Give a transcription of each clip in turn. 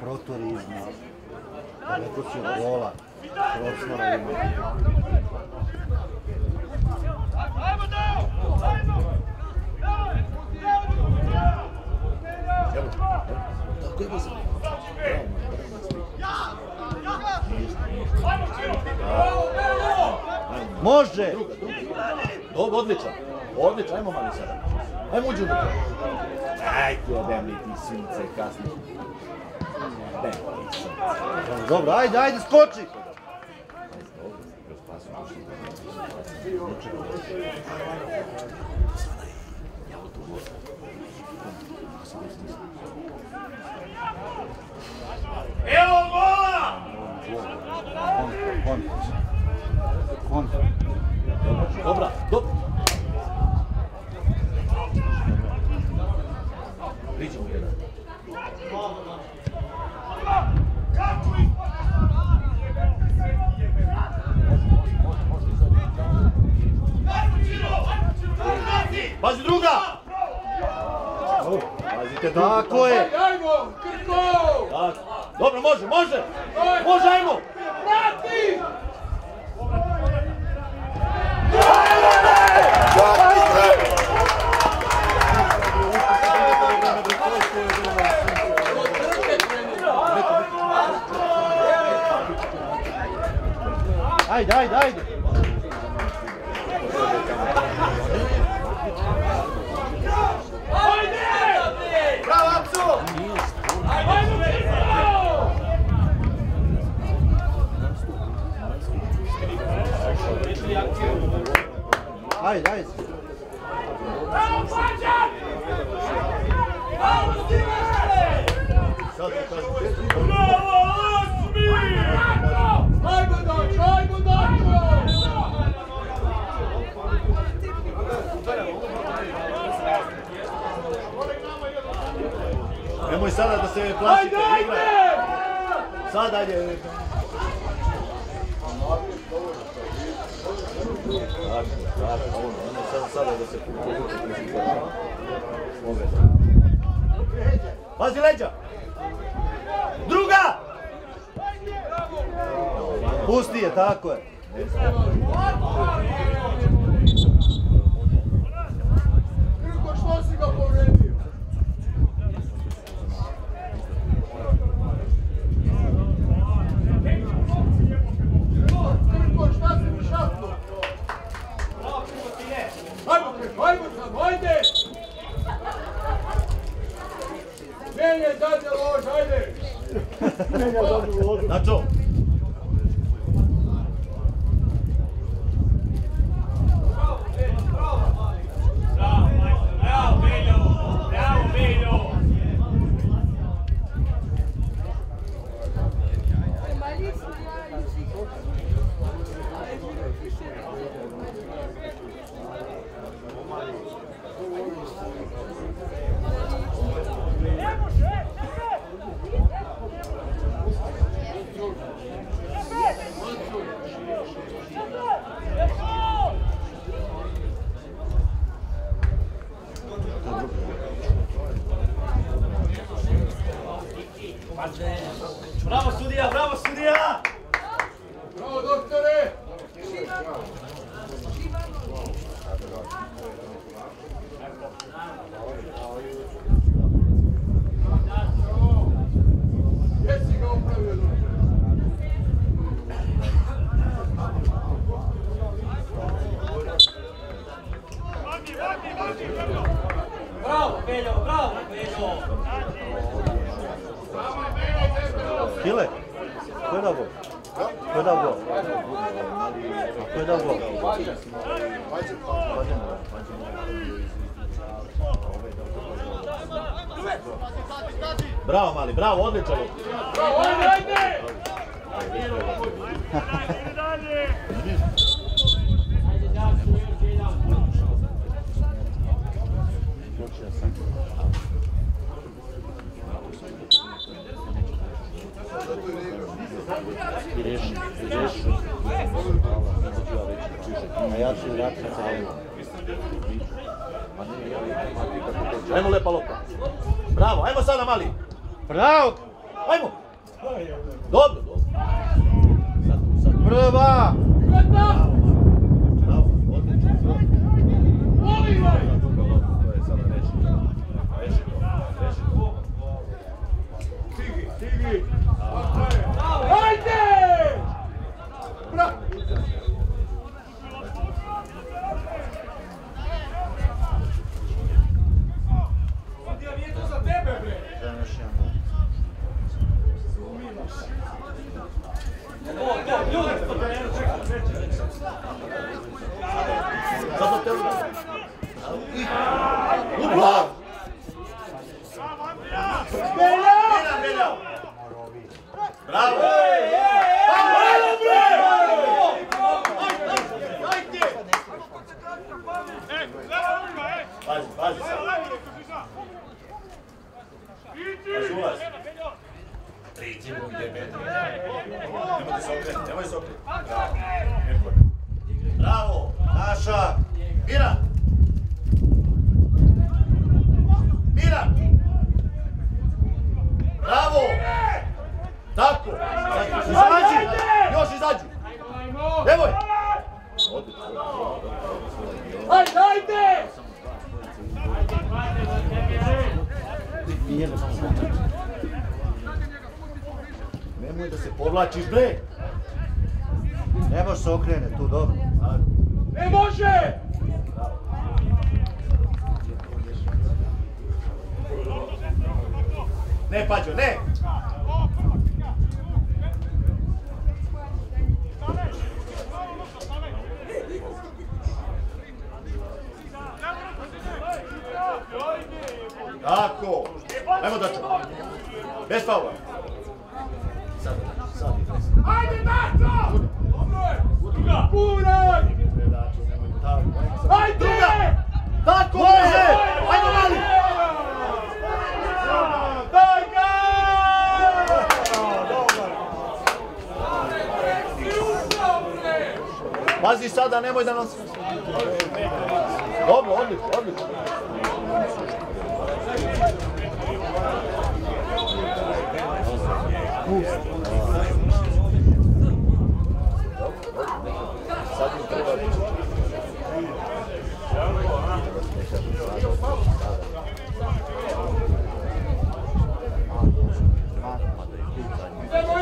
proturizma, od gola, prostora ima. Može! Dobro, odličan. Odličan, ajmo mali sada. Ajmo uđi unutra. Aj ti odem li ti svince kasni. Ne. Dobro, ajde, ajde, skoči! Evo gola! Kon, kon. Kon. Dobra, dobro. Pazi druga! Pazite. Tako je! Ajmo, Krko! Dobro, može, može! Može, ajmo! Vrati! Ajde, ajde! Ajde! Ajde, ajde! Bravo, Bađan! Bravo. Bravo, Osmi! Ajmo, Dačo! Nemoj sada da se plašite, ajde! igraj. Sad ajde. Pazi leđa! Druga! Pusti je, tako je. Bravo, ajmo sada mali. Bravo.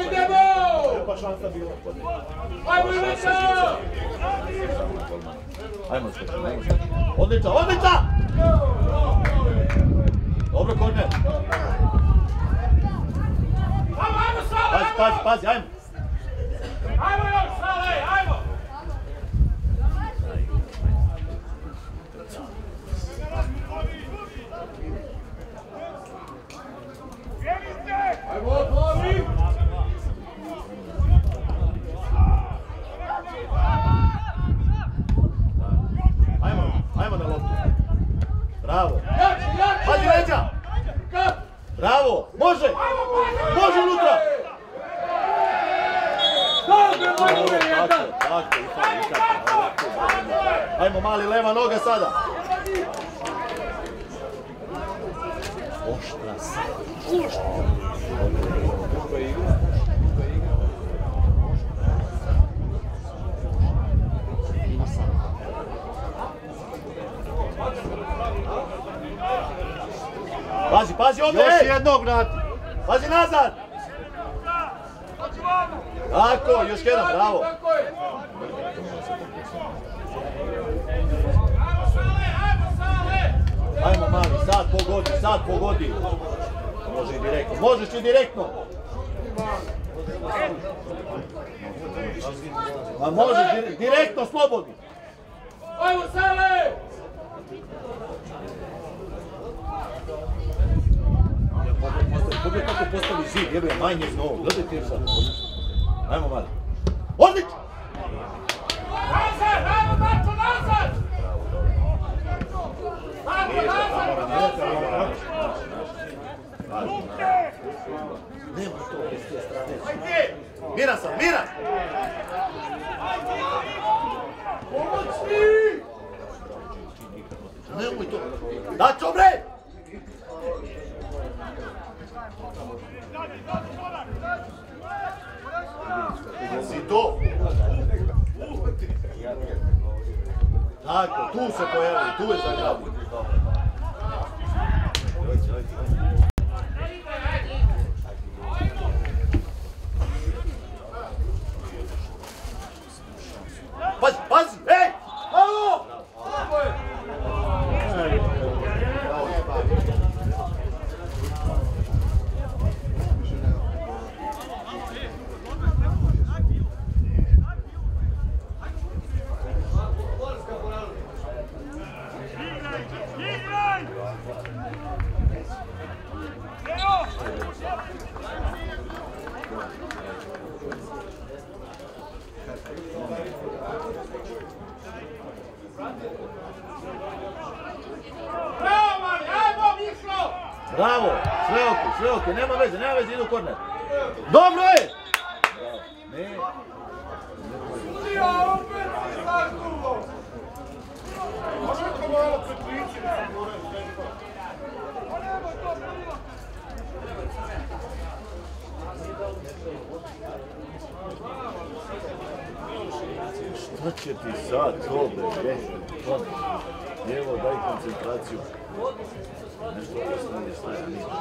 Idemo, šansa. Ajmo, Ivica! Ajmo, skoči, ajmo. Dobro, korner. Ajmo, ajmo, Slava, ajmo! Pazi, pazi, pazi, ajmo! Bravo! Može! Može unutra! Ajmo mali leva noga sada. Oštra sada! Oštra. pazi ovdje, Još jednog, Nati. Pazi nazad! Tako, još jedan, bravo. Ajmo mali, sad pogodi, sad pogodi. Može i direktno, možeš i direktno. Ma može direktno, slobodno. Ajmo Sale! Pogledaj kako postavi zid, jebe manje iz novog. Gledaj ti sad. Ajmo mali. Odlično! Nazad, ajmo, Marko, nazad! Marko, nazad, nazad! Nema to s te strane. Miran sam, miran! Pomoćni! Nemoj to. Dačo bre! Si to? Tako, tu se pojavi, tu je zagradio. Pazi, pazi, ej! Alo! Bravo, Mali, ajmo, Mišlo! Bravo, sve ok, sve ok, nema veze, nema veze, idu u korner. Dobro je! Ne, Ja, opet si zakuvo! Možete malo pripričiti, šta će ti sad to bre, gdje? Evo, daj koncentraciju. Nešto kasno nije staja, ništa.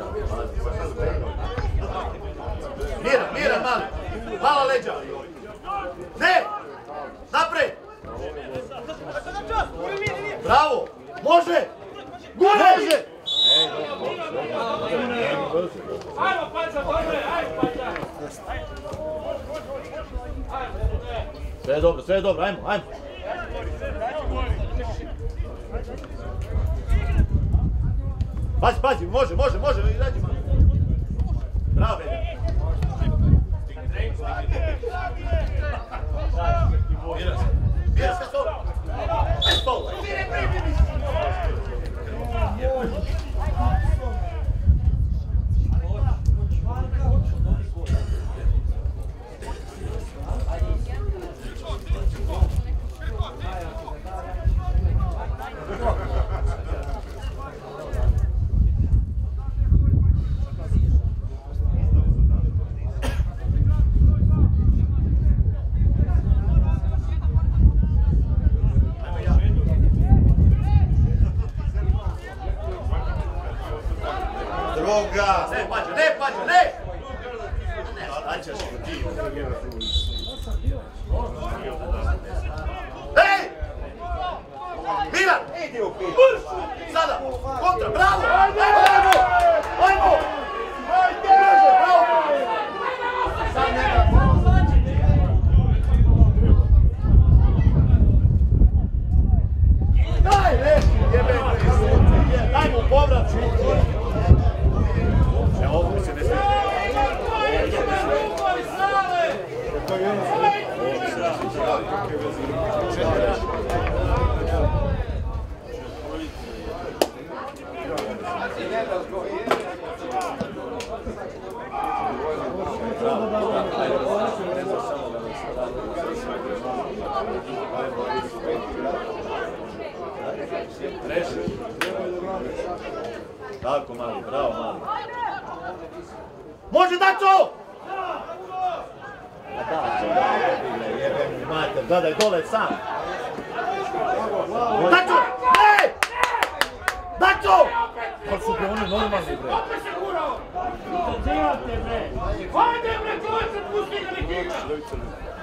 Mira, mira, mali. Mala leđa. Ne! Napred! Bravo! Može! Može! Ajmo, Panča, dobro je, ajmo, Panča! Sve je dobro, sve je dobro, ajmo, ajmo. Pazi, pazi, može, može, može, izađi malo. Bravo. Mira se, se! Bačo! A Bačo, jebem mater, gledaj dole sam. Bačo! Ne! Bačo! Pa su bre oni normalni bre. Opet se gurao! Zađevate bre! Hajde bre, čovjek se pusti da ne kiga!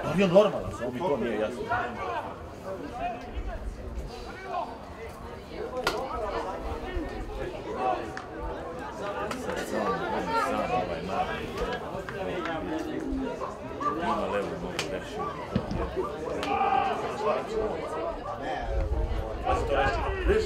Ali on normalan, samo mi to nije jasno. Wiesz,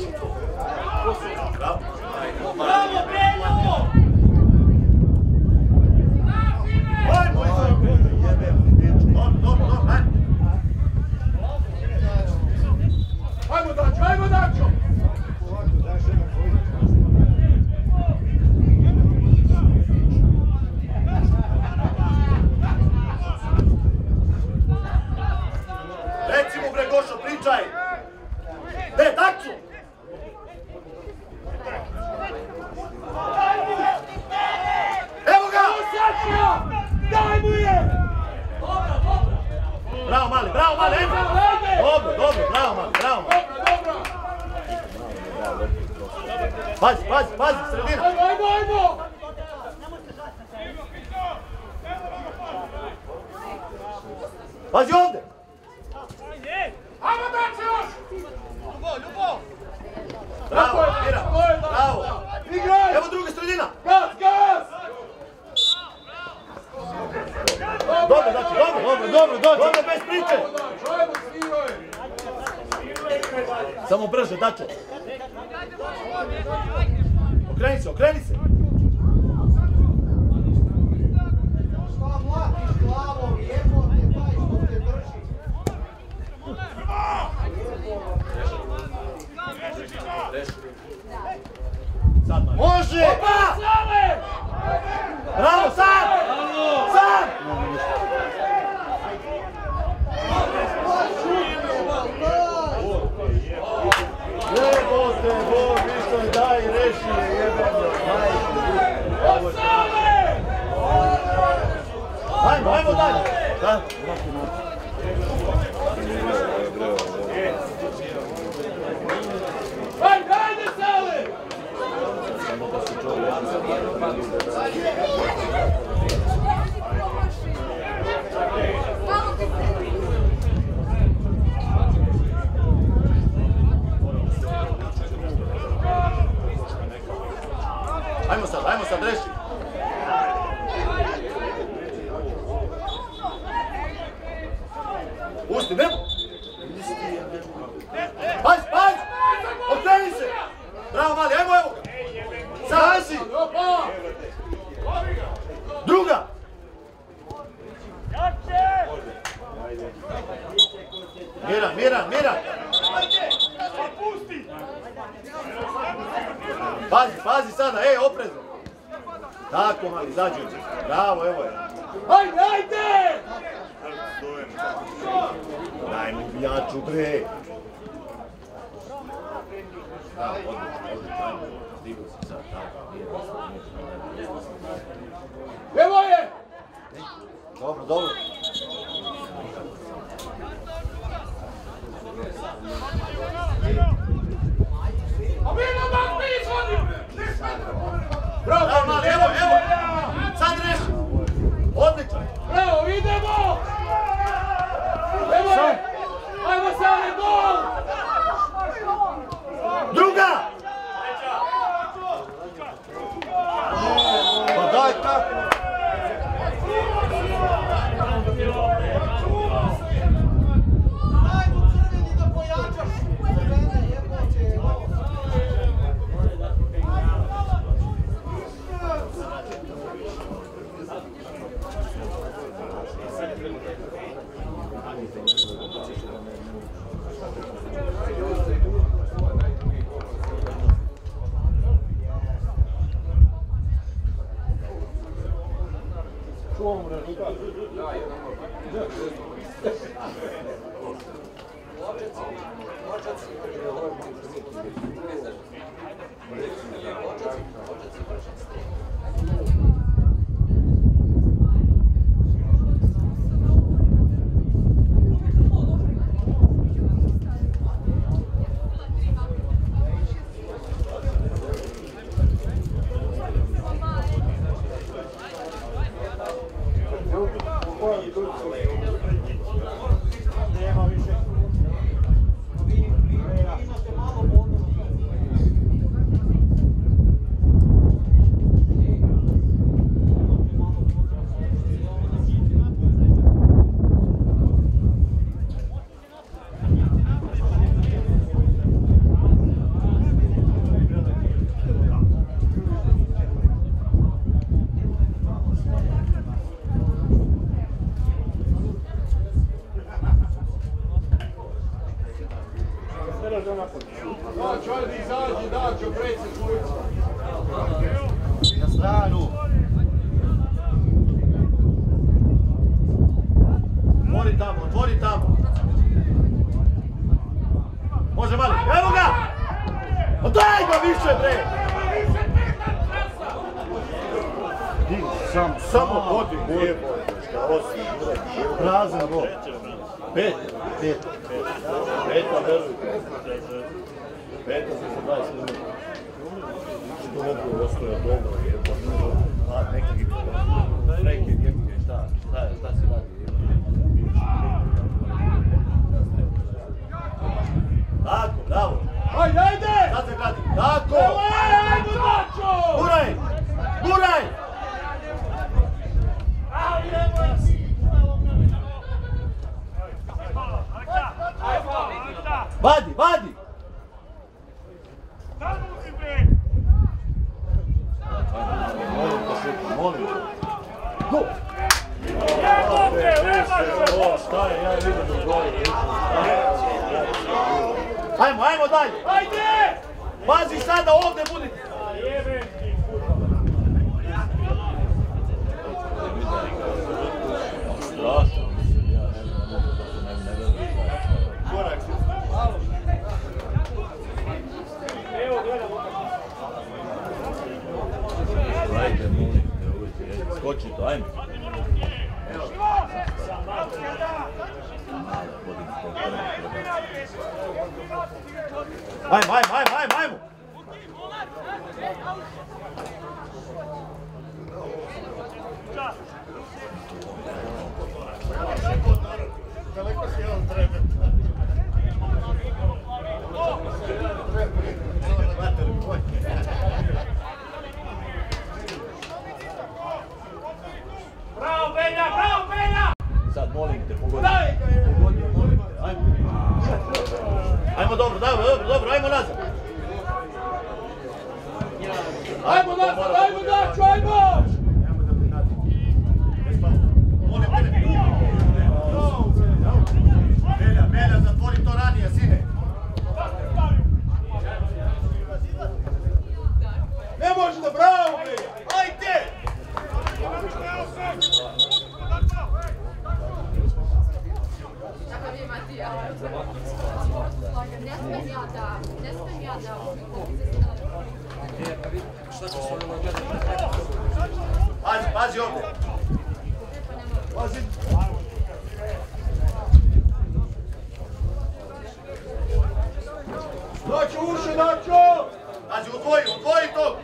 Daj mu je! Dobro, dobro! Bravo mali, bravo mali, evo! Dobro, dobro, bravo mali, bravo mali! Dobro, dobro! Pazi, pazi, pazi, sredina! Ajmo, ajmo, ajmo! Pazi ovdje! Ajmo daći još! Ljubo, ljubo! Bravo, Mira, bravo! Evo druga sredina! Gaz, gaz! Dobro, znači, dobro, dobro, dobro, dobro. Samo brže, dače. Okreni se, okreni se. Može! Opa! Bravo, sad! Ajmo, ajmo dalje. Da? Ajde, ajde, Sale! Ulazi onako. Daću, ajde izađi, daću, predsjed ulicu. Na stranu. Otvori tamo, otvori tamo. Može mali, evo ga! Daj ga više bre! Sam, samo poti, lijepo. Prazan gol. Pet, pet. Peta velika. Peta se sa 20 minuta. Što mogu ostaje dobro, jebo. A, neki šta, šta, šta se radi? Tako, bravo. Ajde, ajde! Sad se gradi. Tako! Evo, ajde, Načo! Guraj! Guraj! Vadi, vadi! Molim te, šuti, molim te. Go! Ovo, šta je, ja vidim da goli. Ajmo, ajmo dalje! Ajde! Pazi sada ovdje budi! Strašno, mislim, ja ne znam, Nacho! Pazi, odvoji, odvoji tog!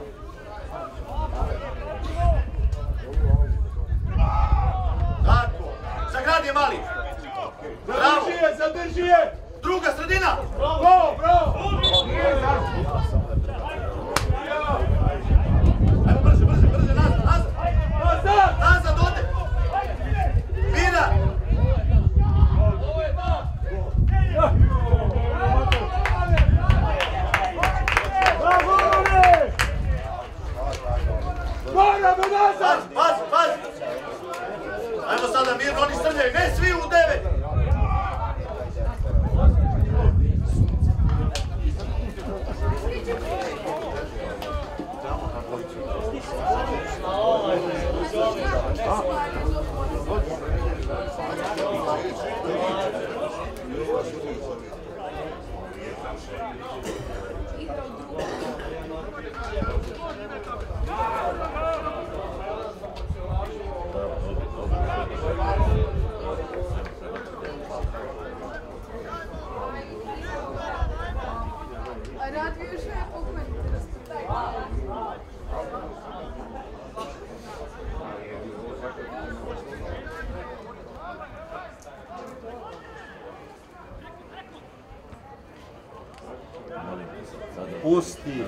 Pusti.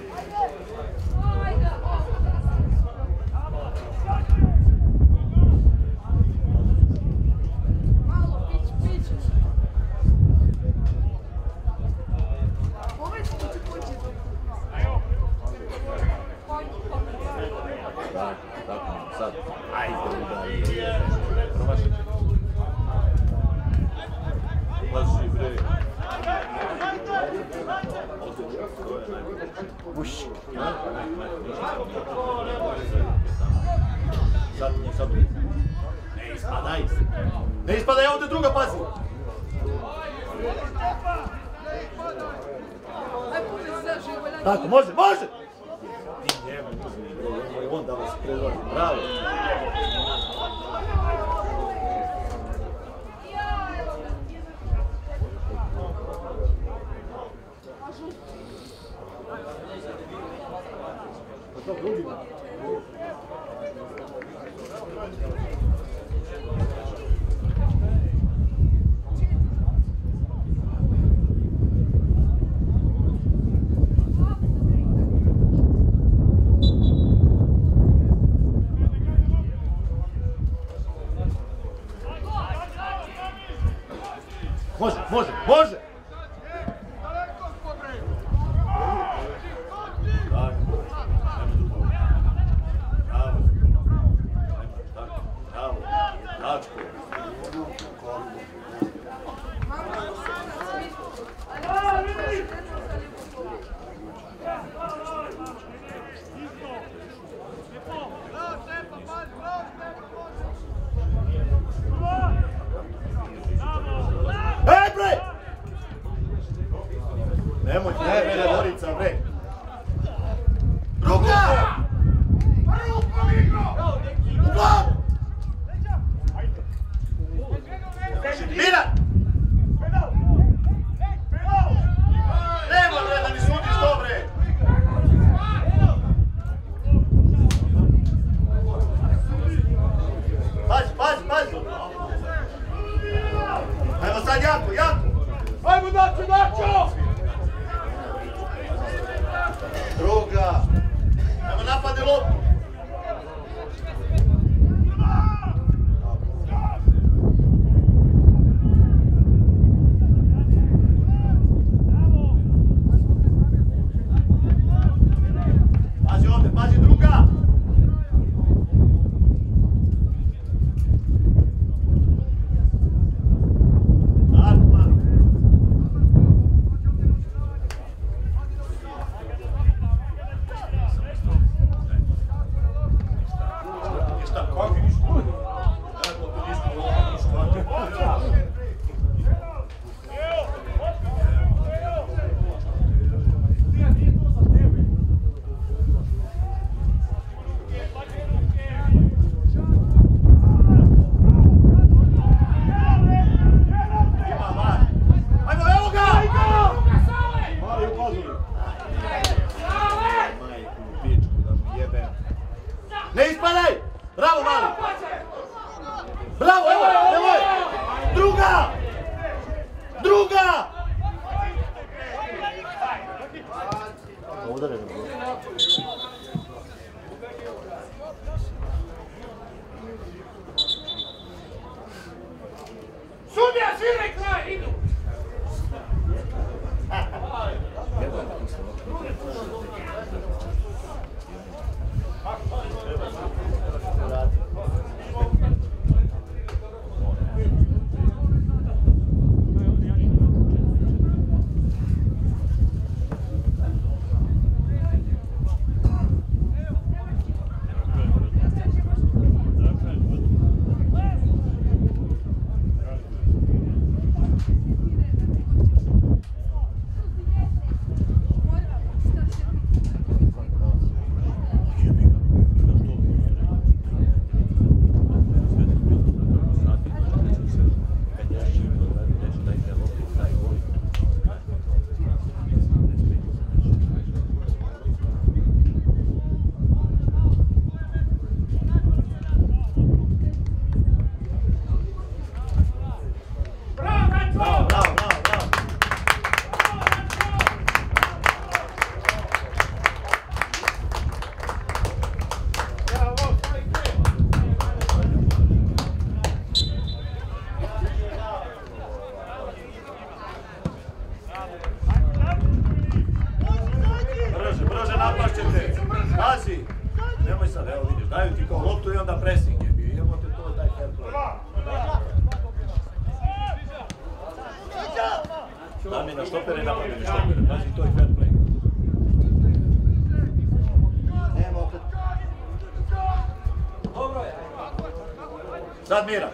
Nema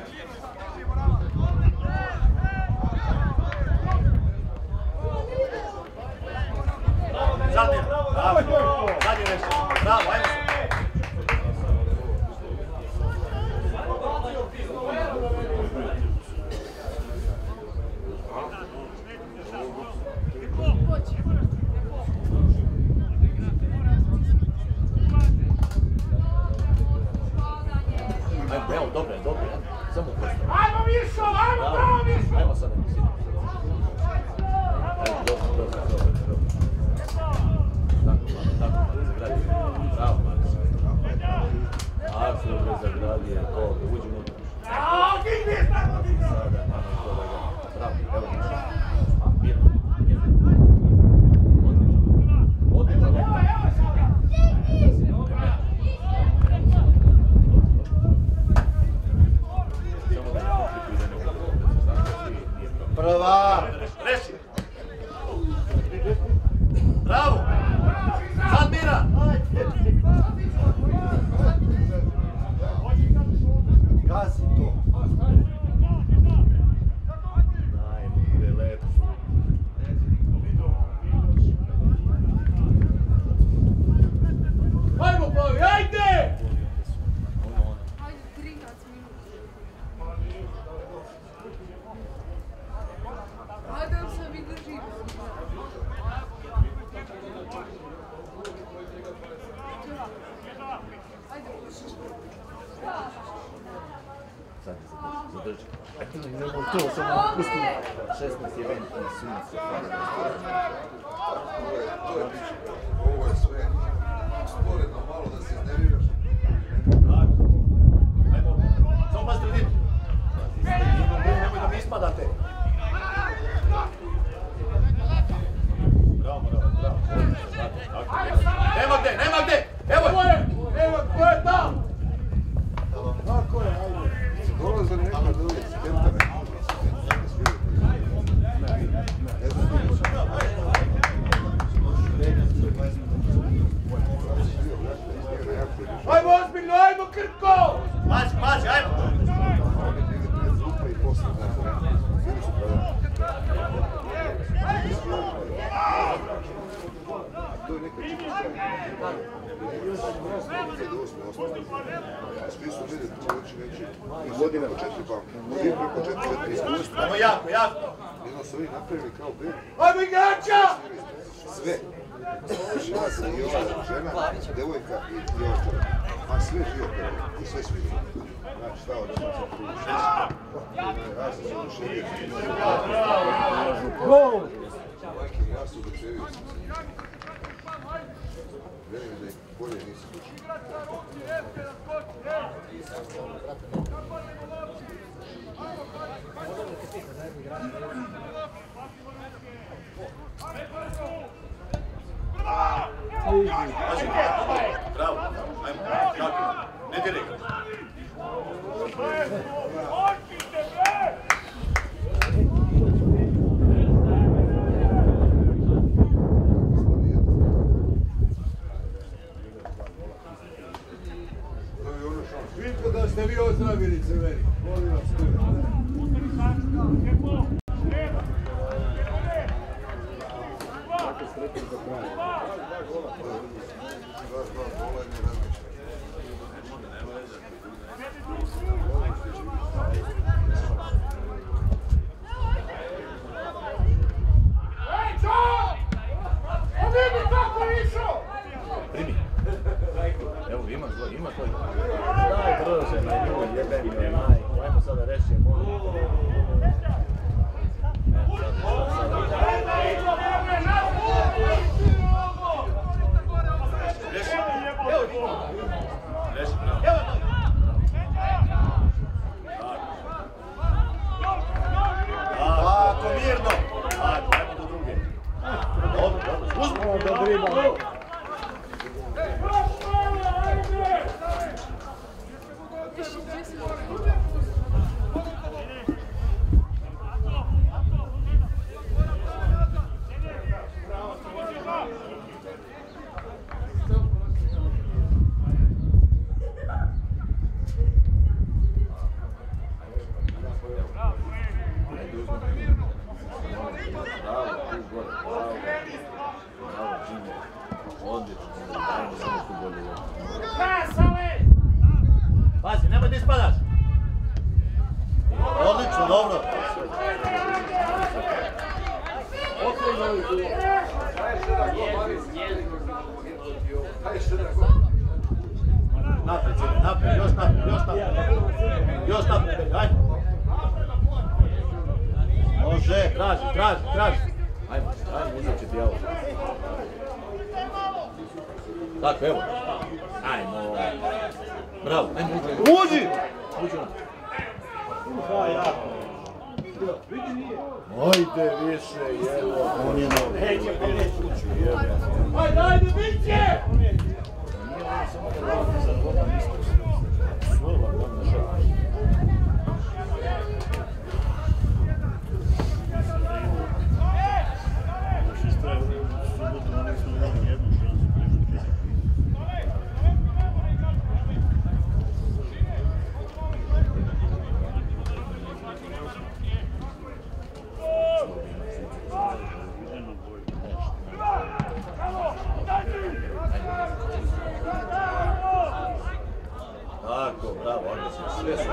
Ajmo, evo, dobro dobro je. Samo uprosti. Ajmo Mišo, ajmo pravo Mišo! Ajmo sad, ajmo sinu. Ajmo, dobro, dobro, dobro. Tako, tako, zagradi. Bravo, Maris. Apsolutno zagradi je to, uđi unutra. Aaa, gdje je sada? ti spadaš. Odlično, dobro. Naprijed, naprijed, još naprijed, još naprijed. Još naprijed, ajde. Može, traži, traži, traži. Ajmo, ajmo, uzet će ti javo. Tako, evo. Ajmo. Bravo, ajmo, uđi. Uđi! Ajde više, jevo. On je novi. Ajde, ajde, biće! Tako, bravo, ajde se, sve su.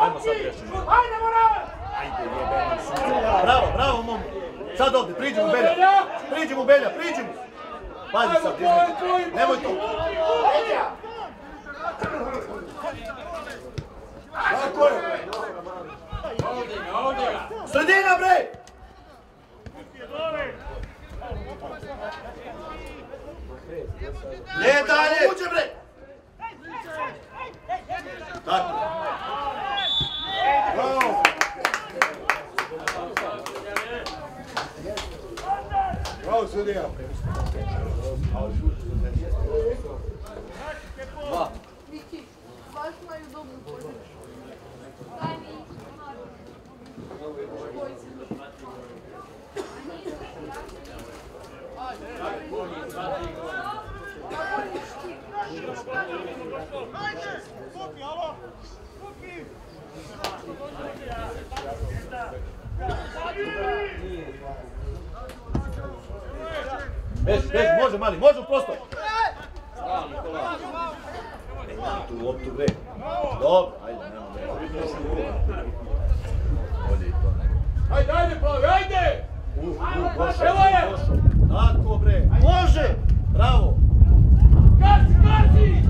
Ajmo sad još. Ajde, mora! Ajde, jebeni sunce. Bravo, bravo, mom. Sad ovdje, priđi mu Belja. Priđi mu Belja, priđi mu. Pazi sad, između. Nemoj tu. Tako je! Sredina, bre! Ne dalje! Uđe, bre! Tako. Bravo! Pauză de ea. Beži, beži, može mali, može u prostor. Nema tu loptu, bre. Dobro, ajde, nema bre. Bolje i to nego. Ajde, ajde, plavi, ajde! U, u, došao, Evo je! došao. Tako, bre. Može! Bravo! Gazi, gazi!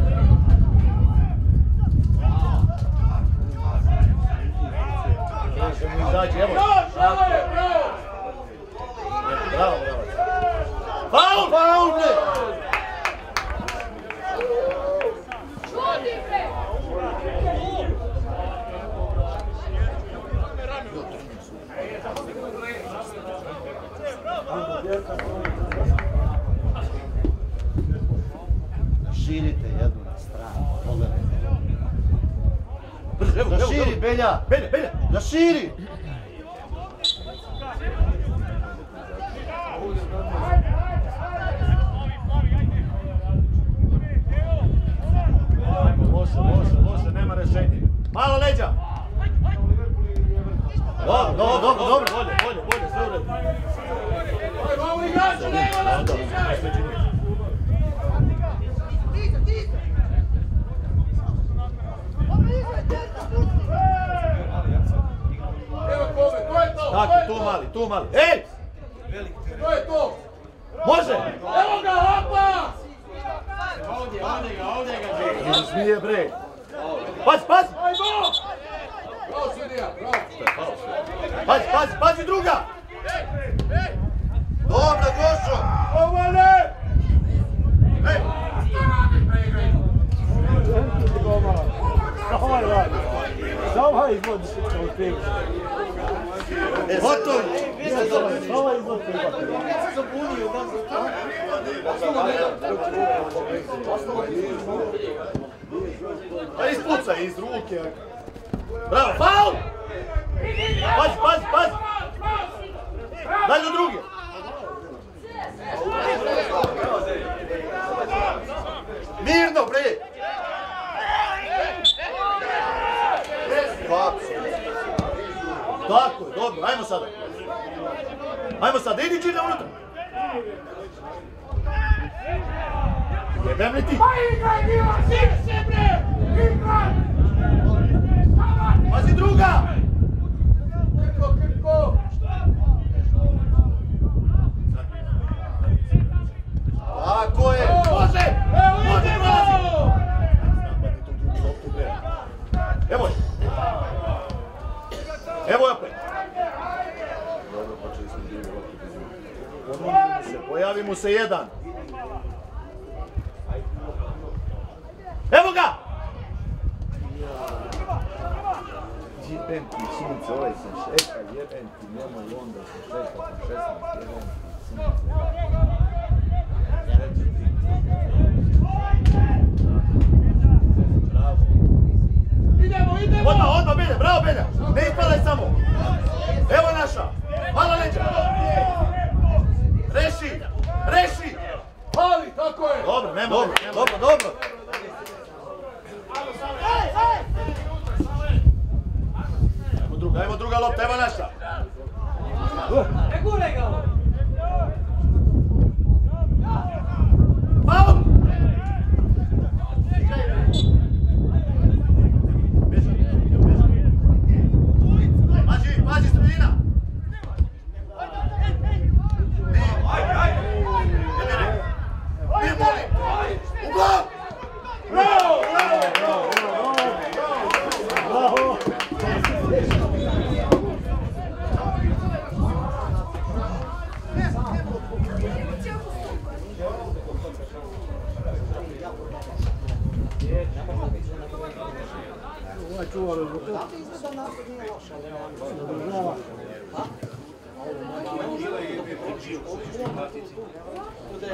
Može mu evo. Još, evo je, bravo! Bravo, bravo. Faul, faul, bre! Širite jednu na stranu, pogledajte. Evo, širi, Belja! Belja, Belja! Da širi! Loše, loše, loše, nema rješenja. Malo leđa! Dobro, dobro, dobro, dobro, bolje, bolje, bolje, sve u redu. Ajde, malo igrača, nema nas, Dobro, igrač! sve čini. Evo kome, to je to, to Tako, je tu to! mali, tu mali. Ej! To je to! Može! Evo ga, hopa! Ne smije bre. Pazi, pazi! Ajde! Bravo, sudija, bravo! Pazi, pazi, pazi druga! Dobro, Gošo! Ovane! Ej! Ovaj izvod u krivu. Gotovo! Ovaj izvod krivu. Pa ispucaj iz ruke. Bravo, faul! Pazi, pazi, pazi! Daj do druge! Mirno, bre! Tako je, dobro, ajmo sada. Ajmo sada, idi čine unutra. Jebem li ti? Pa igraj Milan, sir se bre! Igraj! Pazi druga! Krko, krko! Tako je! Može! Evo idemo! Evo je! Evo je opet! Dobro, počeli smo drugu loptu. Pojavimo se jedan. Evo ga! Jebem ti sunce, ovaj sam šeka, jebem ti, nemoj onda šeka, sam 16, jebem ti sunce. Četiri, Bravo. Odmah, odmah, Belja, bravo Belja! Ne ispadaj samo! Evo naša! Hvala leđa! Reši! Reši! Ali, tako je! Dobro, nema dobro, dobro, dobro! Ajmo druga, lopta, evo naša! Faul! Pazi, pazi, sredina! Ne, ne, ne, ne, molim! U glav! Bravo! Ovaj čuvar zbog toga. Zadržava.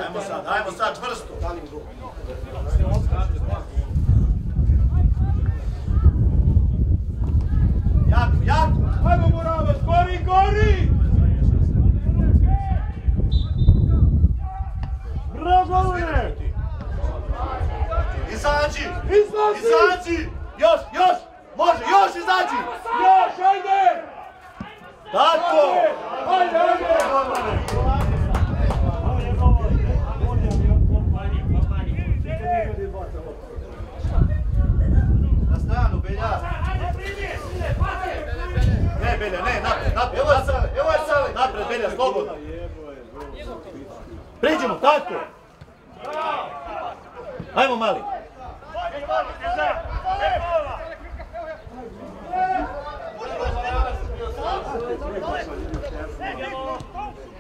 Ajmo sad, ajmo sad, čvrsto! Jako, jako! Ajmo Moravac, gori, gori! Bravo, Golune! Izađi! Izlazi! Izađi! Još, još! Može, još izađi! Još, ajde! Tako! Ajde, ajde! Na stranu, Belja! Ne, Belja, ne, napred, napred! Evo je Sale, evo je Belja, slobodno! Priđemo, tako! Ajmo, mali!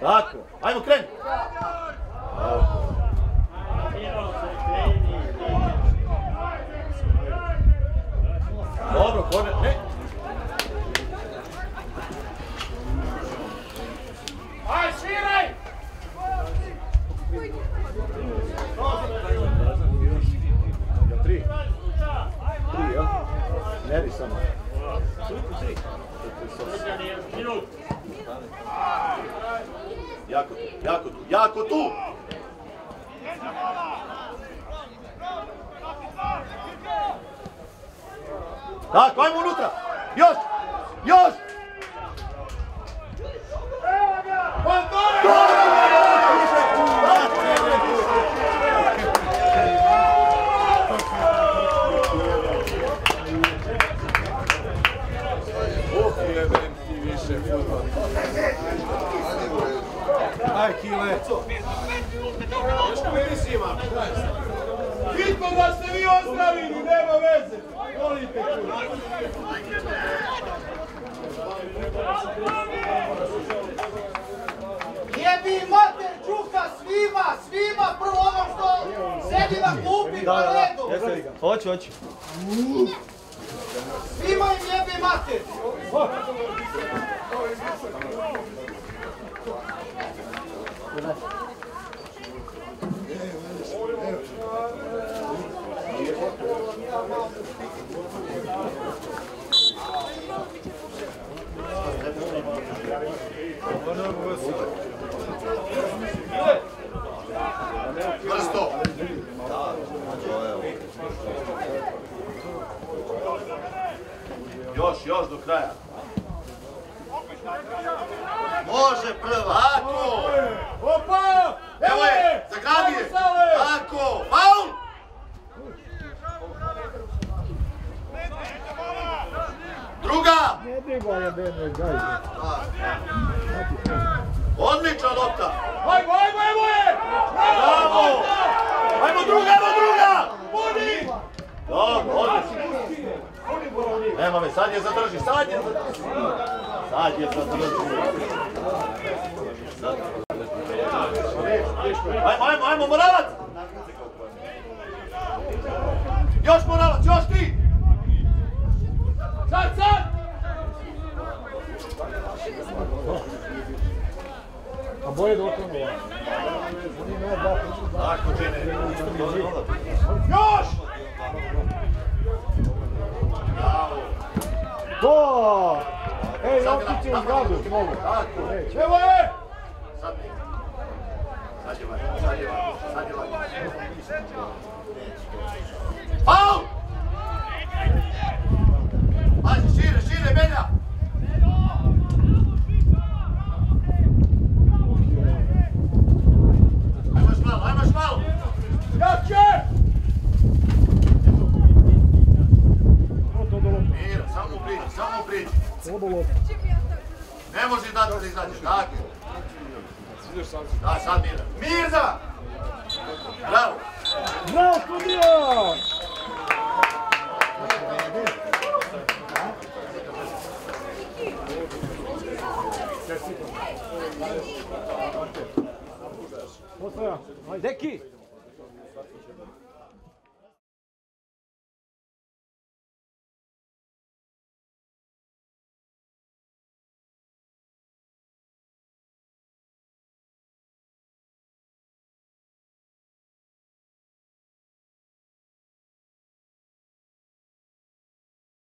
Tako, ajmo kreni! Dobro, kone, ne! Aj, sviraj! Ja, tri. Tri, ja? Meri samo. Jako tu, jako tu, jako tu! Tako, ajmo unutra! Još! Još! Aj, kile. Bitno da ste vi ozdravili, nema veze! Volite! Jebi mater čuka svima, svima, prvo ono što sedi na klupi pa redu. Hoću, hoću. Svima im jebi mater. Vrsto! Još, do kraja. Može prva. Tako! Opa! Evo je, zagradi je. Ajmo! Tako, faul! Druga! Odlična lopta! Ajmo, ajmo, evo je! Bravo! Ajmo druga, ajmo druga! Budi! Dobro, odlično. Nema me, sad je zadrži, sad je zadrži. Sad je zadrži. Ajmo, ajmo, ajmo, Moravac! Još Moravac, još ti! Правду, мову. Чего?